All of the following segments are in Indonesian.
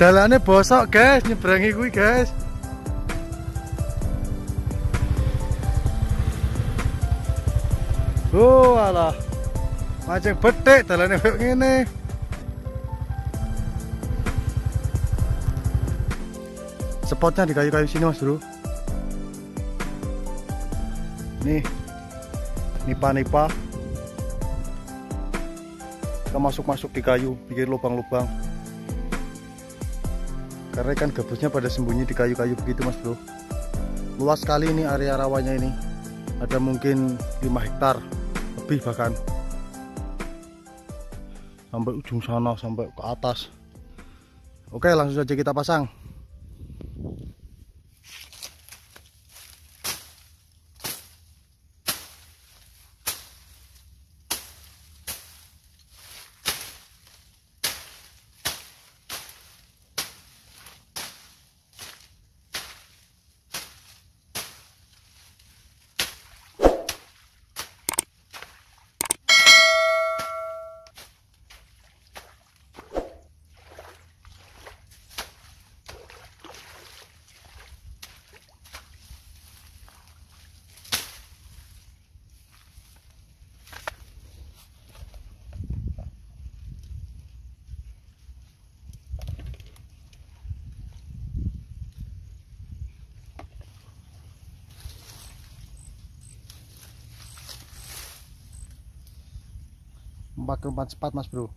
Dalane bosok, guys, nyebrangi kuwi, guys. Oh, alah. Mancing betik dalane kayak ngene. Spotnya di kayu-kayu sini, Mas Bro. Nih. Nipa-nipa. Kita masuk-masuk di kayu, bikin lubang-lubang. Karena kan gabusnya pada sembunyi di kayu-kayu begitu, Mas Bro. Luas sekali ini area rawanya ini. Ada mungkin 5 hektar lebih bahkan sampai ujung sana sampai ke atas oke langsung saja kita pasang empat ke empat cepat mas bro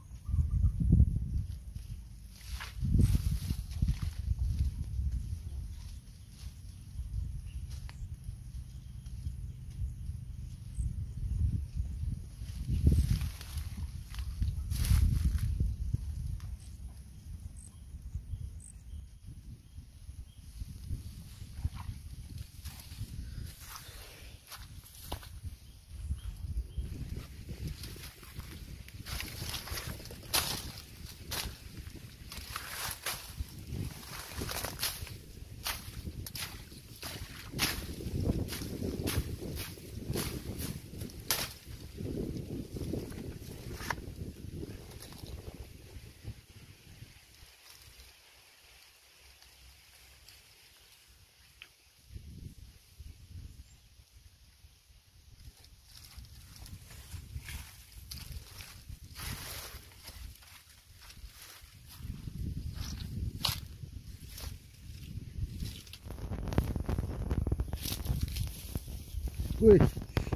Wih,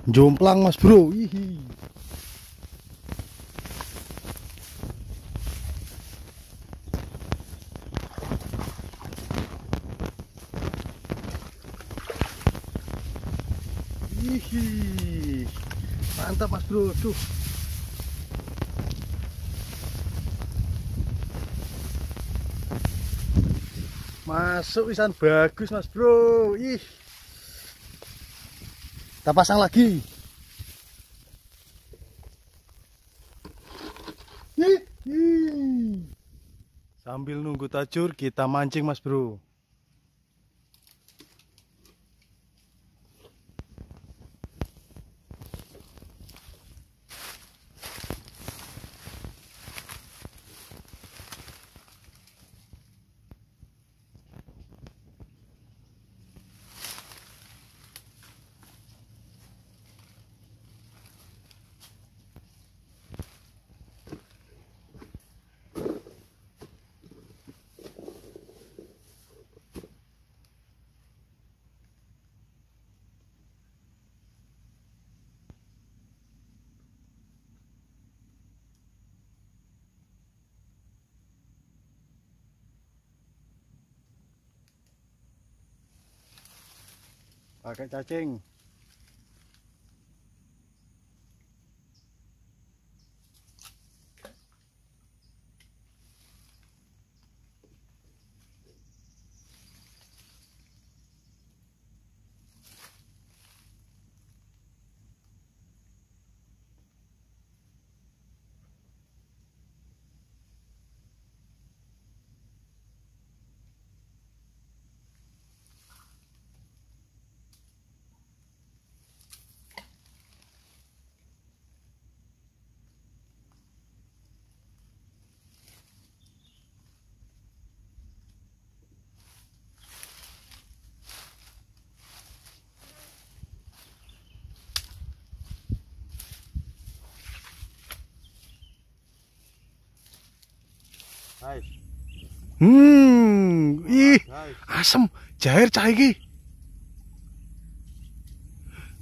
jomplang mas bro. Hihi. Hihi. Mantap mas bro. Tuh. Masuk isan bagus mas bro. Ih. Kita pasang lagi. Sambil nunggu tajur, kita mancing mas bro. Pakai cacing Hmm, ih, guys. asem, jair cah iki.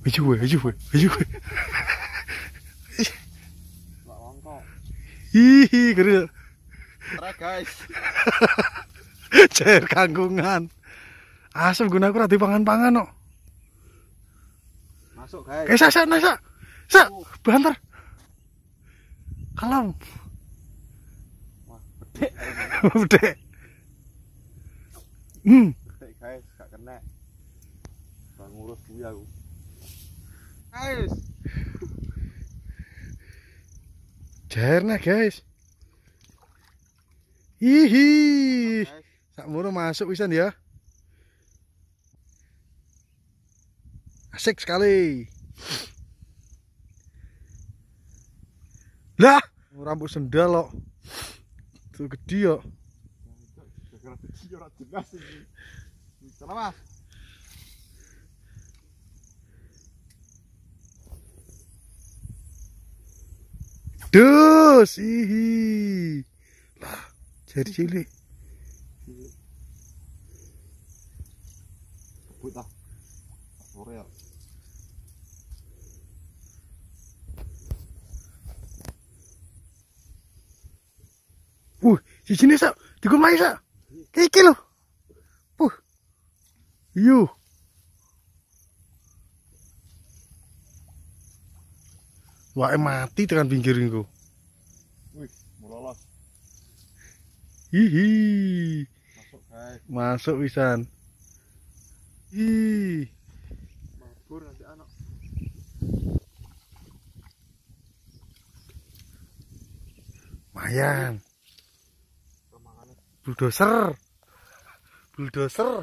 Ayo we, ayo we. Lak wongko. Ih, keren. Trek guys. Jair kangkungan. Asem guna aku rati pangan-pangan kok. Masuk guys. Eh, sak, sak, sak. Sak, banter. Kalem. Udah. Hmm, Gede guys, gak kena. Bang ngurus kuwi aku. Guys, jair nah, guys. Hihi. guys. Sakmono masuk wisan ya. Asik sekali. Lah, rambut sendal kok. Tuh gede ya. Sana Mas. Dus, ihi. Lah, jadi cilik. Kebut ah. Sore ya. Di sini sak, dikon mai sak. Iki lho. Uh. Yo. Wah, mati tekan pinggir niku. Wih, mau lolos. Hihi. Masuk guys. Masuk wisan. Ih, Mabur nanti anak. lumayan. Bulldozer. Bulldozer.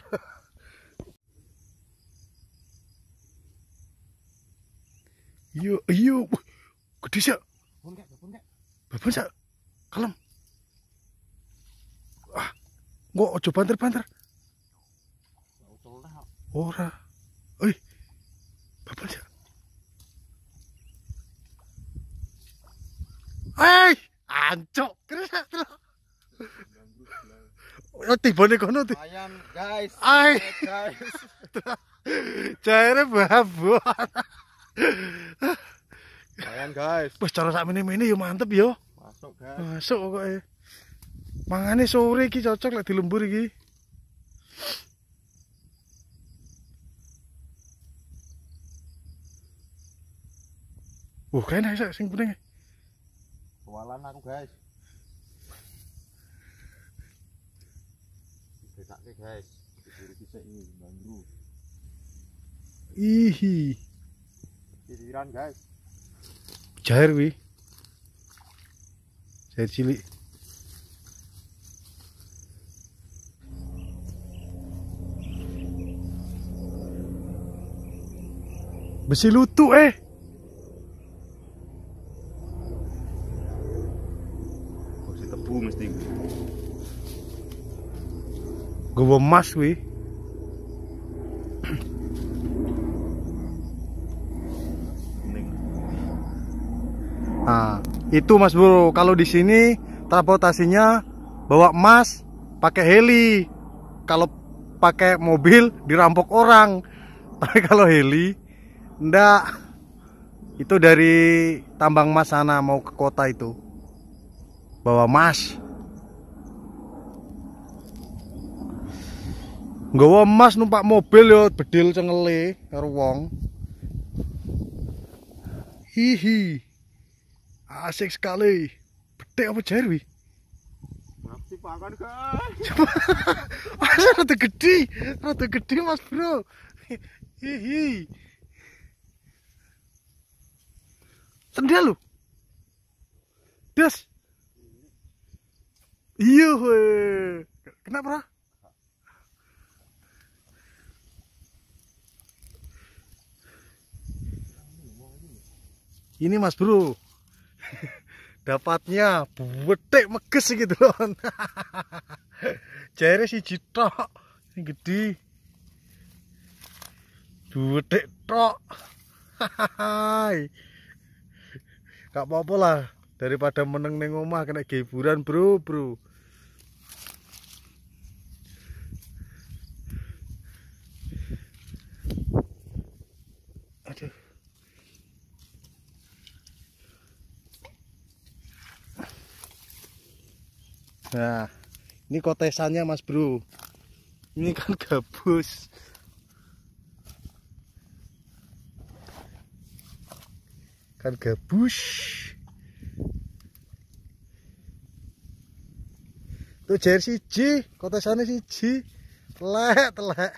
Iyo, iyo. Gede sih. Bapak sak. Kalem. Ah. Kok ojo utul lah. Ora. Oi. Bapak sak. Hei, ancok. Terus terus. Oh, tibane kono ti. Ayam guys. Trek, guys. cairnya babon. Ayam guys. Wes cara sak mene-mene yo mantep yo. Masuk guys. Masuk pokoke. Mangane sore iki cocok lek di lembur iki. Uh, kayaknya sing kuning. Kewalan aku guys. Bedake guys. Diburu dhisik iki bandru. Ihi, Sisiran guys. jair wi. Jair cilik. Besi lutu eh. Gue emas. Kuning. Nah, itu Mas Bro. Kalau di sini transportasinya bawa emas pakai heli. Kalau pakai mobil dirampok orang. Tapi kalau heli ndak. Itu dari tambang emas sana mau ke kota itu. Bawa emas. Nggawa emas numpak mobil yo bedil cengele karo wong. Hihi. Asik sekali. Bedek apa jair wi? Masih pakan. Masa rada gede, rada gede mas bro. Hihi. Sendal lu. Das. Iya. Kenapa? Ini mas bro. Dapatnya betek meges gitu loh. Jairnya si jitok. Yang gede. Betek tok. Gak apa-apa lah daripada meneng neng omah kena hiburan bro bro Nah, ini kotesannya Mas Bro. Ini kan gabus. Kan gabus. Tuh jersey siji, kotesannya siji. Telek, telek.